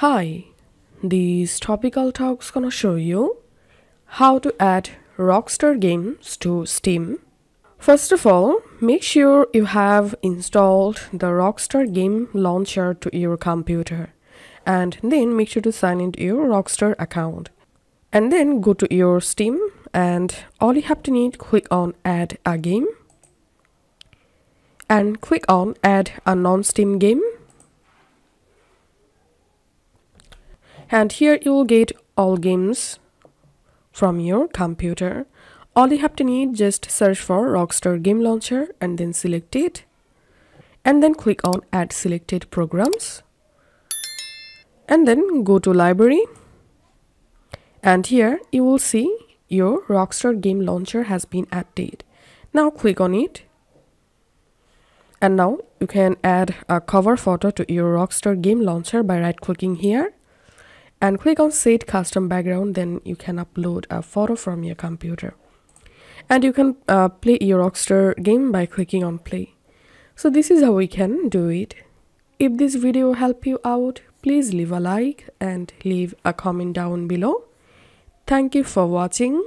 Hi, this topical talk's gonna show you how to add Rockstar games to Steam. First of all, make sure you have installed the Rockstar game launcher to your computer and then make sure to sign into your Rockstar account. And then go to your Steam and all you have to need click on add a game and click on add a non-steam game and here you will get all games from your computer. All you have to need just search for rockstar game launcher and then select it. And then click on add selected programs. And then go to library. And here you will see your rockstar game launcher has been added. Now click on it. And now you can add a cover photo to your rockstar game launcher by right clicking here and click on set custom background then you can upload a photo from your computer. And you can uh, play your rockstar game by clicking on play. So this is how we can do it. If this video helped you out please leave a like and leave a comment down below. Thank you for watching